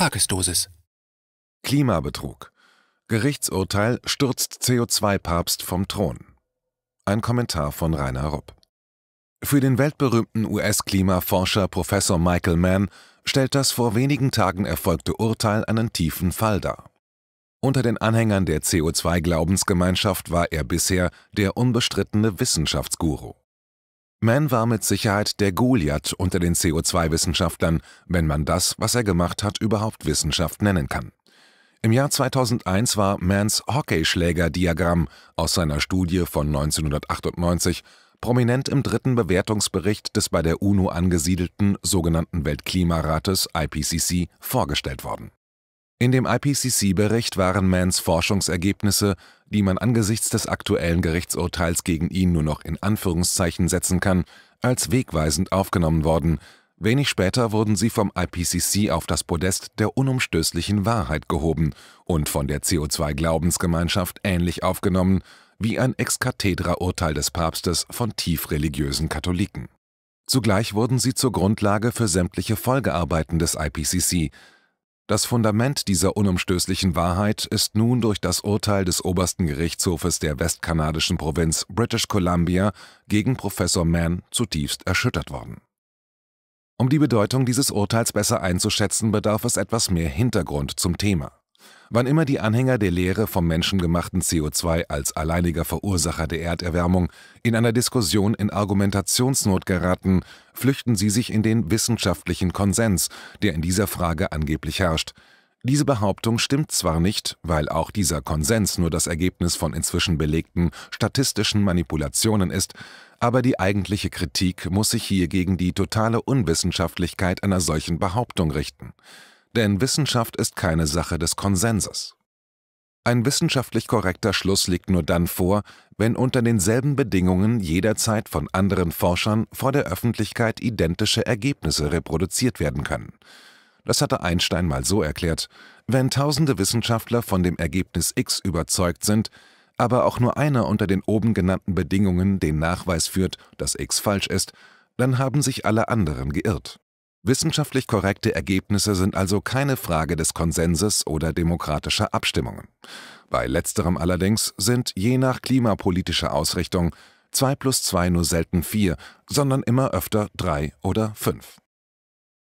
Tagesdosis. Klimabetrug. Gerichtsurteil stürzt CO2-Papst vom Thron. Ein Kommentar von Rainer Rupp. Für den weltberühmten US-Klimaforscher Professor Michael Mann stellt das vor wenigen Tagen erfolgte Urteil einen tiefen Fall dar. Unter den Anhängern der CO2-Glaubensgemeinschaft war er bisher der unbestrittene Wissenschaftsguru. Mann war mit Sicherheit der Goliath unter den CO2-Wissenschaftlern, wenn man das, was er gemacht hat, überhaupt Wissenschaft nennen kann. Im Jahr 2001 war Manns Hockeyschläger-Diagramm aus seiner Studie von 1998 prominent im dritten Bewertungsbericht des bei der UNO angesiedelten sogenannten Weltklimarates IPCC vorgestellt worden. In dem IPCC-Bericht waren Manns Forschungsergebnisse, die man angesichts des aktuellen Gerichtsurteils gegen ihn nur noch in Anführungszeichen setzen kann, als wegweisend aufgenommen worden, wenig später wurden sie vom IPCC auf das Podest der unumstößlichen Wahrheit gehoben und von der CO2-Glaubensgemeinschaft ähnlich aufgenommen wie ein Ex-Cathedra-Urteil des Papstes von tief religiösen Katholiken. Zugleich wurden sie zur Grundlage für sämtliche Folgearbeiten des IPCC, das Fundament dieser unumstößlichen Wahrheit ist nun durch das Urteil des obersten Gerichtshofes der westkanadischen Provinz British Columbia gegen Professor Mann zutiefst erschüttert worden. Um die Bedeutung dieses Urteils besser einzuschätzen, bedarf es etwas mehr Hintergrund zum Thema. Wann immer die Anhänger der Lehre vom menschengemachten CO2 als alleiniger Verursacher der Erderwärmung in einer Diskussion in Argumentationsnot geraten, flüchten sie sich in den wissenschaftlichen Konsens, der in dieser Frage angeblich herrscht. Diese Behauptung stimmt zwar nicht, weil auch dieser Konsens nur das Ergebnis von inzwischen belegten statistischen Manipulationen ist, aber die eigentliche Kritik muss sich hier gegen die totale Unwissenschaftlichkeit einer solchen Behauptung richten denn Wissenschaft ist keine Sache des Konsenses. Ein wissenschaftlich korrekter Schluss liegt nur dann vor, wenn unter denselben Bedingungen jederzeit von anderen Forschern vor der Öffentlichkeit identische Ergebnisse reproduziert werden können. Das hatte Einstein mal so erklärt, wenn tausende Wissenschaftler von dem Ergebnis X überzeugt sind, aber auch nur einer unter den oben genannten Bedingungen den Nachweis führt, dass X falsch ist, dann haben sich alle anderen geirrt. Wissenschaftlich korrekte Ergebnisse sind also keine Frage des Konsenses oder demokratischer Abstimmungen. Bei letzterem allerdings sind je nach klimapolitischer Ausrichtung 2 plus 2 nur selten 4, sondern immer öfter 3 oder 5.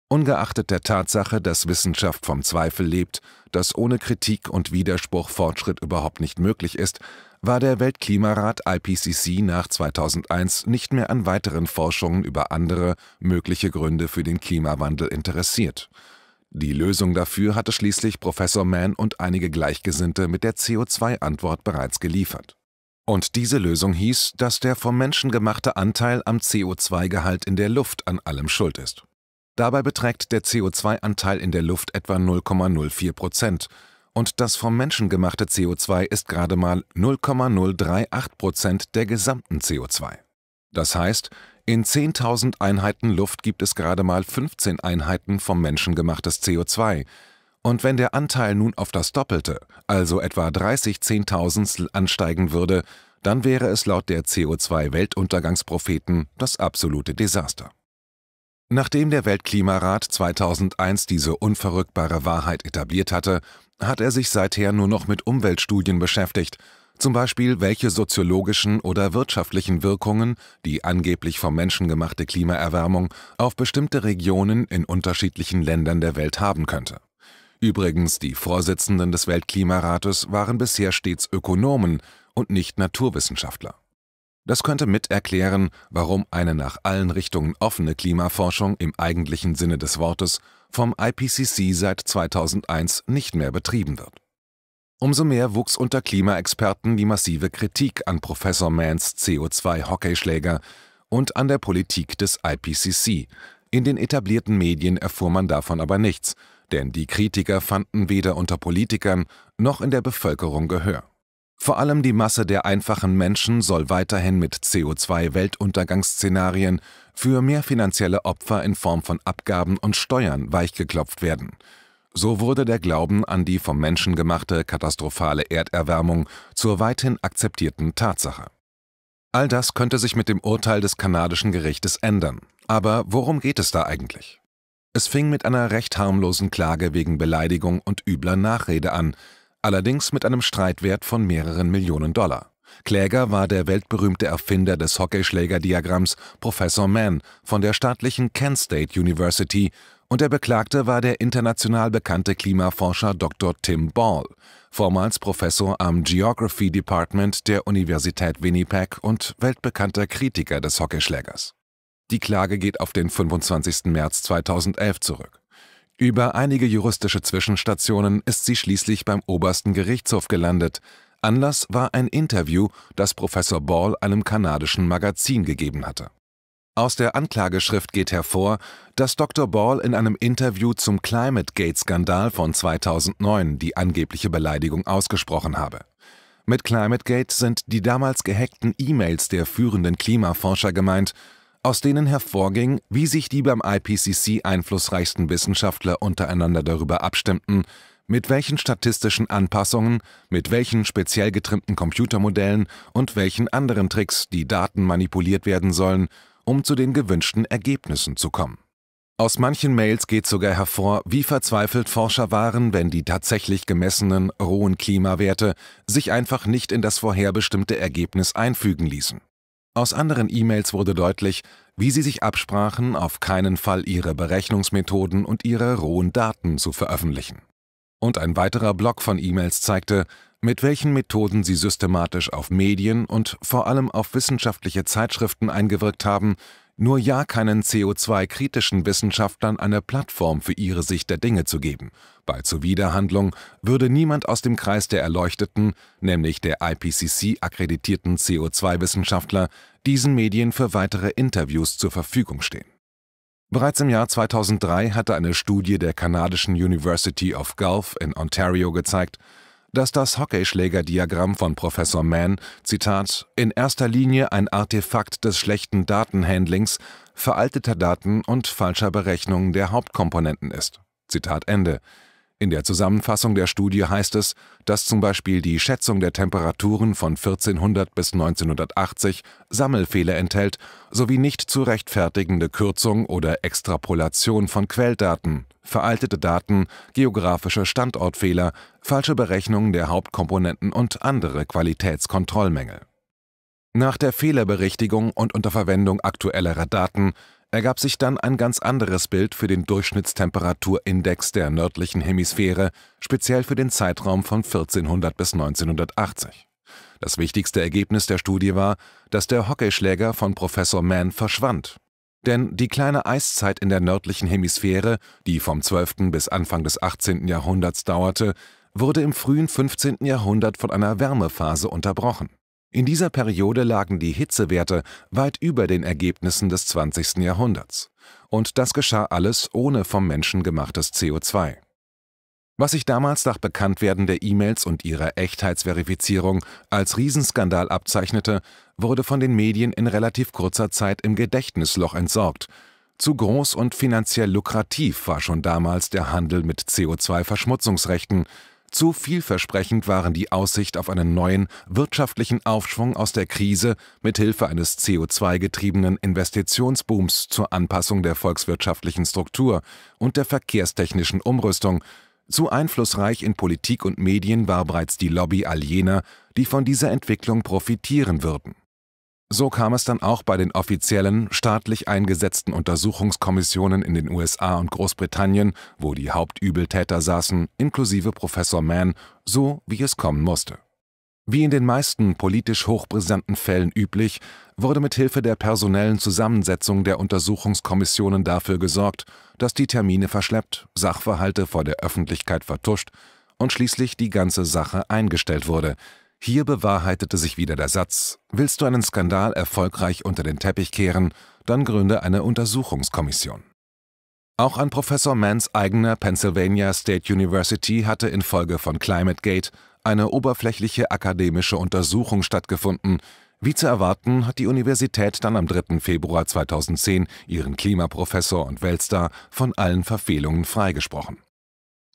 Ungeachtet der Tatsache, dass Wissenschaft vom Zweifel lebt, dass ohne Kritik und Widerspruch Fortschritt überhaupt nicht möglich ist, war der Weltklimarat IPCC nach 2001 nicht mehr an weiteren Forschungen über andere mögliche Gründe für den Klimawandel interessiert. Die Lösung dafür hatte schließlich Professor Mann und einige Gleichgesinnte mit der CO2-Antwort bereits geliefert. Und diese Lösung hieß, dass der vom Menschen gemachte Anteil am CO2-Gehalt in der Luft an allem schuld ist. Dabei beträgt der CO2-Anteil in der Luft etwa 0,04 Prozent und das vom Menschen gemachte CO2 ist gerade mal 0,038 Prozent der gesamten CO2. Das heißt, in 10.000 Einheiten Luft gibt es gerade mal 15 Einheiten vom Menschen gemachtes CO2. Und wenn der Anteil nun auf das Doppelte, also etwa 30 Zehntausendstel ansteigen würde, dann wäre es laut der CO2-Weltuntergangspropheten das absolute Desaster. Nachdem der Weltklimarat 2001 diese unverrückbare Wahrheit etabliert hatte, hat er sich seither nur noch mit Umweltstudien beschäftigt, zum Beispiel welche soziologischen oder wirtschaftlichen Wirkungen die angeblich vom Menschen gemachte Klimaerwärmung auf bestimmte Regionen in unterschiedlichen Ländern der Welt haben könnte. Übrigens, die Vorsitzenden des Weltklimarates waren bisher stets Ökonomen und nicht Naturwissenschaftler. Das könnte mit erklären, warum eine nach allen Richtungen offene Klimaforschung im eigentlichen Sinne des Wortes vom IPCC seit 2001 nicht mehr betrieben wird. Umso mehr wuchs unter Klimaexperten die massive Kritik an Professor Manns CO2-Hockeyschläger und an der Politik des IPCC. In den etablierten Medien erfuhr man davon aber nichts, denn die Kritiker fanden weder unter Politikern noch in der Bevölkerung Gehör. Vor allem die Masse der einfachen Menschen soll weiterhin mit CO2-Weltuntergangsszenarien für mehr finanzielle Opfer in Form von Abgaben und Steuern weichgeklopft werden. So wurde der Glauben an die vom Menschen gemachte katastrophale Erderwärmung zur weithin akzeptierten Tatsache. All das könnte sich mit dem Urteil des kanadischen Gerichtes ändern. Aber worum geht es da eigentlich? Es fing mit einer recht harmlosen Klage wegen Beleidigung und übler Nachrede an, allerdings mit einem Streitwert von mehreren Millionen Dollar. Kläger war der weltberühmte Erfinder des Hockeyschlägerdiagramms Professor Mann von der staatlichen Kent State University und der Beklagte war der international bekannte Klimaforscher Dr. Tim Ball, vormals Professor am Geography Department der Universität Winnipeg und weltbekannter Kritiker des Hockeyschlägers. Die Klage geht auf den 25. März 2011 zurück. Über einige juristische Zwischenstationen ist sie schließlich beim obersten Gerichtshof gelandet. Anlass war ein Interview, das Professor Ball einem kanadischen Magazin gegeben hatte. Aus der Anklageschrift geht hervor, dass Dr. Ball in einem Interview zum Climategate-Skandal von 2009 die angebliche Beleidigung ausgesprochen habe. Mit Climategate sind die damals gehackten E-Mails der führenden Klimaforscher gemeint, aus denen hervorging, wie sich die beim IPCC einflussreichsten Wissenschaftler untereinander darüber abstimmten, mit welchen statistischen Anpassungen, mit welchen speziell getrimmten Computermodellen und welchen anderen Tricks die Daten manipuliert werden sollen, um zu den gewünschten Ergebnissen zu kommen. Aus manchen Mails geht sogar hervor, wie verzweifelt Forscher waren, wenn die tatsächlich gemessenen rohen Klimawerte sich einfach nicht in das vorherbestimmte Ergebnis einfügen ließen. Aus anderen E-Mails wurde deutlich, wie sie sich absprachen, auf keinen Fall ihre Berechnungsmethoden und ihre rohen Daten zu veröffentlichen. Und ein weiterer Block von E-Mails zeigte, mit welchen Methoden sie systematisch auf Medien und vor allem auf wissenschaftliche Zeitschriften eingewirkt haben, nur ja keinen CO2-kritischen Wissenschaftlern eine Plattform für ihre Sicht der Dinge zu geben. Bei Zuwiderhandlung würde niemand aus dem Kreis der Erleuchteten, nämlich der IPCC-akkreditierten CO2-Wissenschaftler, diesen Medien für weitere Interviews zur Verfügung stehen. Bereits im Jahr 2003 hatte eine Studie der kanadischen University of Guelph in Ontario gezeigt, dass das Hockeyschlägerdiagramm von Professor Mann, Zitat, in erster Linie ein Artefakt des schlechten Datenhandlings, veralteter Daten und falscher Berechnungen der Hauptkomponenten ist. Zitat Ende. In der Zusammenfassung der Studie heißt es, dass zum Beispiel die Schätzung der Temperaturen von 1400 bis 1980 Sammelfehler enthält sowie nicht zu rechtfertigende Kürzung oder Extrapolation von Quelldaten, veraltete Daten, geografische Standortfehler, falsche Berechnungen der Hauptkomponenten und andere Qualitätskontrollmängel. Nach der Fehlerberichtigung und unter Verwendung aktuellerer Daten ergab sich dann ein ganz anderes Bild für den Durchschnittstemperaturindex der nördlichen Hemisphäre, speziell für den Zeitraum von 1400 bis 1980. Das wichtigste Ergebnis der Studie war, dass der Hockeyschläger von Professor Mann verschwand. Denn die kleine Eiszeit in der nördlichen Hemisphäre, die vom 12. bis Anfang des 18. Jahrhunderts dauerte, wurde im frühen 15. Jahrhundert von einer Wärmephase unterbrochen. In dieser Periode lagen die Hitzewerte weit über den Ergebnissen des 20. Jahrhunderts. Und das geschah alles ohne vom Menschen gemachtes CO2. Was sich damals nach Bekanntwerden der E-Mails und ihrer Echtheitsverifizierung als Riesenskandal abzeichnete, wurde von den Medien in relativ kurzer Zeit im Gedächtnisloch entsorgt. Zu groß und finanziell lukrativ war schon damals der Handel mit CO2-Verschmutzungsrechten, zu vielversprechend waren die Aussicht auf einen neuen wirtschaftlichen Aufschwung aus der Krise mit Hilfe eines CO2-getriebenen Investitionsbooms zur Anpassung der volkswirtschaftlichen Struktur und der verkehrstechnischen Umrüstung. Zu einflussreich in Politik und Medien war bereits die Lobby all jener, die von dieser Entwicklung profitieren würden so kam es dann auch bei den offiziellen, staatlich eingesetzten Untersuchungskommissionen in den USA und Großbritannien, wo die Hauptübeltäter saßen, inklusive Professor Mann, so wie es kommen musste. Wie in den meisten politisch hochbrisanten Fällen üblich, wurde mit Hilfe der personellen Zusammensetzung der Untersuchungskommissionen dafür gesorgt, dass die Termine verschleppt, Sachverhalte vor der Öffentlichkeit vertuscht und schließlich die ganze Sache eingestellt wurde, hier bewahrheitete sich wieder der Satz, willst du einen Skandal erfolgreich unter den Teppich kehren, dann gründe eine Untersuchungskommission. Auch an Professor Manns eigener Pennsylvania State University hatte infolge von ClimateGate eine oberflächliche akademische Untersuchung stattgefunden. Wie zu erwarten, hat die Universität dann am 3. Februar 2010 ihren Klimaprofessor und Weltstar von allen Verfehlungen freigesprochen.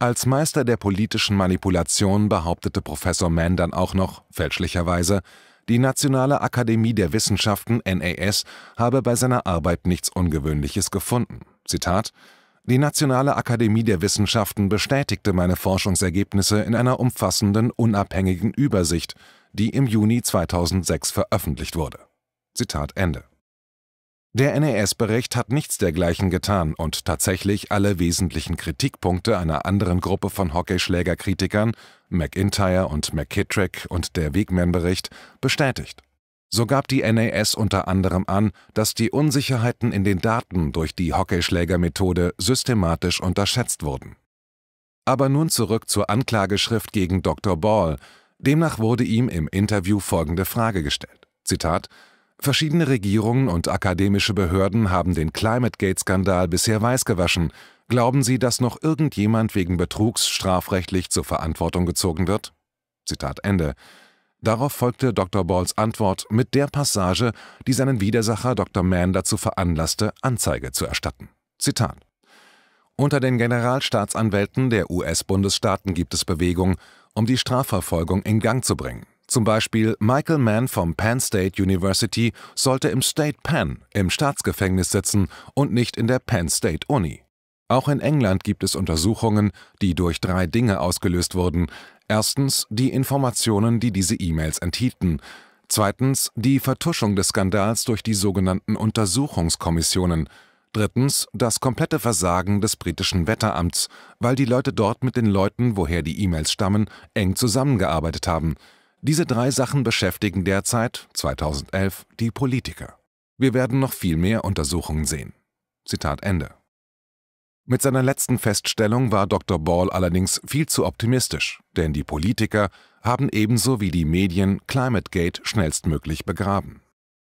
Als Meister der politischen Manipulation behauptete Professor Mann dann auch noch, fälschlicherweise, die Nationale Akademie der Wissenschaften NAS habe bei seiner Arbeit nichts Ungewöhnliches gefunden. Zitat Die Nationale Akademie der Wissenschaften bestätigte meine Forschungsergebnisse in einer umfassenden, unabhängigen Übersicht, die im Juni 2006 veröffentlicht wurde. Zitat Ende. Der NAS-Bericht hat nichts dergleichen getan und tatsächlich alle wesentlichen Kritikpunkte einer anderen Gruppe von Hockeyschlägerkritikern, McIntyre und McKittrick und der Wegman-Bericht, bestätigt. So gab die NAS unter anderem an, dass die Unsicherheiten in den Daten durch die Hockeyschlägermethode systematisch unterschätzt wurden. Aber nun zurück zur Anklageschrift gegen Dr. Ball. Demnach wurde ihm im Interview folgende Frage gestellt. Zitat Verschiedene Regierungen und akademische Behörden haben den Climategate-Skandal bisher weißgewaschen. Glauben Sie, dass noch irgendjemand wegen Betrugs strafrechtlich zur Verantwortung gezogen wird? Zitat Ende. Darauf folgte Dr. Balls Antwort mit der Passage, die seinen Widersacher Dr. Mann dazu veranlasste, Anzeige zu erstatten. Zitat Unter den Generalstaatsanwälten der US-Bundesstaaten gibt es Bewegung, um die Strafverfolgung in Gang zu bringen. Zum Beispiel Michael Mann vom Penn State University sollte im State Penn im Staatsgefängnis sitzen und nicht in der Penn State Uni. Auch in England gibt es Untersuchungen, die durch drei Dinge ausgelöst wurden. Erstens die Informationen, die diese E-Mails enthielten. Zweitens die Vertuschung des Skandals durch die sogenannten Untersuchungskommissionen. Drittens das komplette Versagen des britischen Wetteramts, weil die Leute dort mit den Leuten, woher die E-Mails stammen, eng zusammengearbeitet haben. Diese drei Sachen beschäftigen derzeit, 2011, die Politiker. Wir werden noch viel mehr Untersuchungen sehen. Zitat Ende. Mit seiner letzten Feststellung war Dr. Ball allerdings viel zu optimistisch, denn die Politiker haben ebenso wie die Medien ClimateGate schnellstmöglich begraben.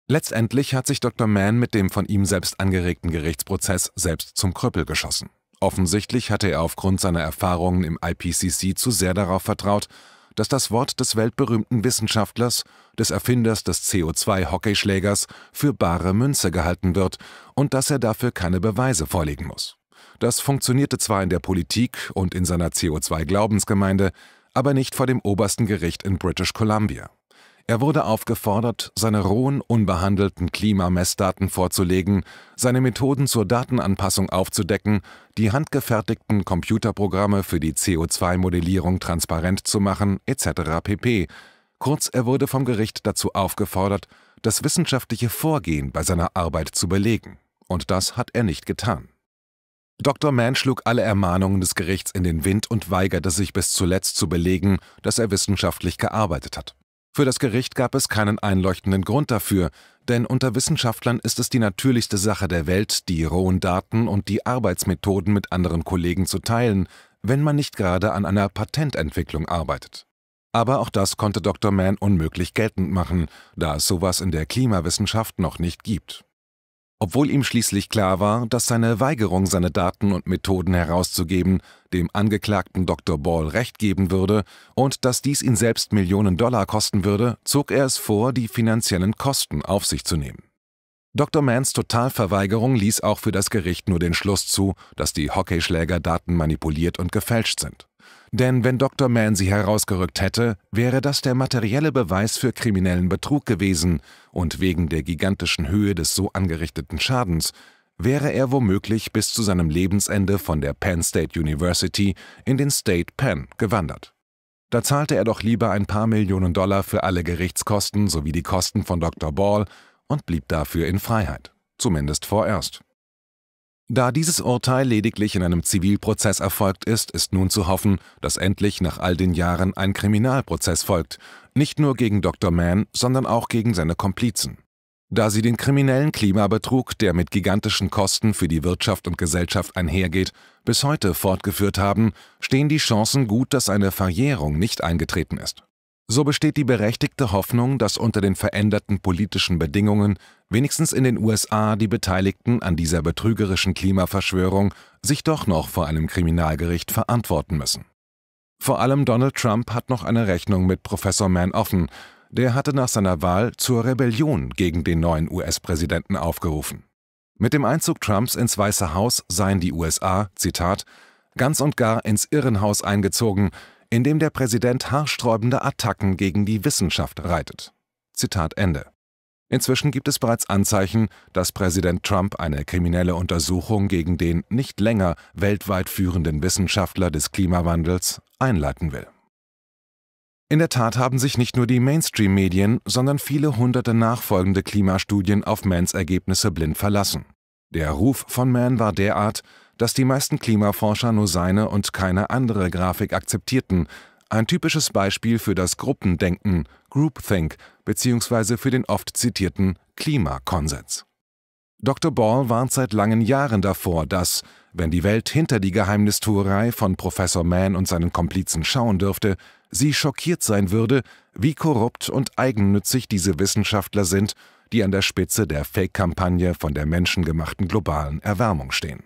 Letztendlich hat sich Dr. Mann mit dem von ihm selbst angeregten Gerichtsprozess selbst zum Krüppel geschossen. Offensichtlich hatte er aufgrund seiner Erfahrungen im IPCC zu sehr darauf vertraut, dass das Wort des weltberühmten Wissenschaftlers, des Erfinders des CO2-Hockeyschlägers, für bare Münze gehalten wird und dass er dafür keine Beweise vorlegen muss. Das funktionierte zwar in der Politik und in seiner CO2-Glaubensgemeinde, aber nicht vor dem obersten Gericht in British Columbia. Er wurde aufgefordert, seine rohen, unbehandelten Klimamessdaten vorzulegen, seine Methoden zur Datenanpassung aufzudecken, die handgefertigten Computerprogramme für die CO2-Modellierung transparent zu machen, etc. pp. Kurz, er wurde vom Gericht dazu aufgefordert, das wissenschaftliche Vorgehen bei seiner Arbeit zu belegen. Und das hat er nicht getan. Dr. Mann schlug alle Ermahnungen des Gerichts in den Wind und weigerte sich bis zuletzt zu belegen, dass er wissenschaftlich gearbeitet hat. Für das Gericht gab es keinen einleuchtenden Grund dafür, denn unter Wissenschaftlern ist es die natürlichste Sache der Welt, die rohen Daten und die Arbeitsmethoden mit anderen Kollegen zu teilen, wenn man nicht gerade an einer Patententwicklung arbeitet. Aber auch das konnte Dr. Mann unmöglich geltend machen, da es sowas in der Klimawissenschaft noch nicht gibt. Obwohl ihm schließlich klar war, dass seine Weigerung, seine Daten und Methoden herauszugeben, dem Angeklagten Dr. Ball recht geben würde und dass dies ihn selbst Millionen Dollar kosten würde, zog er es vor, die finanziellen Kosten auf sich zu nehmen. Dr. Manns Totalverweigerung ließ auch für das Gericht nur den Schluss zu, dass die Hockeyschläger Daten manipuliert und gefälscht sind. Denn wenn Dr. Mann sie herausgerückt hätte, wäre das der materielle Beweis für kriminellen Betrug gewesen, und wegen der gigantischen Höhe des so angerichteten Schadens wäre er womöglich bis zu seinem Lebensende von der Penn State University in den State Penn gewandert. Da zahlte er doch lieber ein paar Millionen Dollar für alle Gerichtskosten sowie die Kosten von Dr. Ball und blieb dafür in Freiheit, zumindest vorerst. Da dieses Urteil lediglich in einem Zivilprozess erfolgt ist, ist nun zu hoffen, dass endlich nach all den Jahren ein Kriminalprozess folgt, nicht nur gegen Dr. Mann, sondern auch gegen seine Komplizen. Da sie den kriminellen Klimabetrug, der mit gigantischen Kosten für die Wirtschaft und Gesellschaft einhergeht, bis heute fortgeführt haben, stehen die Chancen gut, dass eine Verjährung nicht eingetreten ist. So besteht die berechtigte Hoffnung, dass unter den veränderten politischen Bedingungen wenigstens in den USA die Beteiligten an dieser betrügerischen Klimaverschwörung sich doch noch vor einem Kriminalgericht verantworten müssen. Vor allem Donald Trump hat noch eine Rechnung mit Professor Mann offen, der hatte nach seiner Wahl zur Rebellion gegen den neuen US-Präsidenten aufgerufen. Mit dem Einzug Trumps ins Weiße Haus seien die USA, Zitat, ganz und gar ins Irrenhaus eingezogen, in dem der Präsident haarsträubende Attacken gegen die Wissenschaft reitet. Zitat Ende. Inzwischen gibt es bereits Anzeichen, dass Präsident Trump eine kriminelle Untersuchung gegen den nicht länger weltweit führenden Wissenschaftler des Klimawandels einleiten will. In der Tat haben sich nicht nur die Mainstream-Medien, sondern viele hunderte nachfolgende Klimastudien auf Manns Ergebnisse blind verlassen. Der Ruf von Mann war derart, dass die meisten Klimaforscher nur seine und keine andere Grafik akzeptierten, ein typisches Beispiel für das Gruppendenken, Groupthink, bzw. für den oft zitierten Klimakonsens. Dr. Ball warnt seit langen Jahren davor, dass, wenn die Welt hinter die Geheimnistuerei von Professor Mann und seinen Komplizen schauen dürfte, sie schockiert sein würde, wie korrupt und eigennützig diese Wissenschaftler sind, die an der Spitze der Fake-Kampagne von der menschengemachten globalen Erwärmung stehen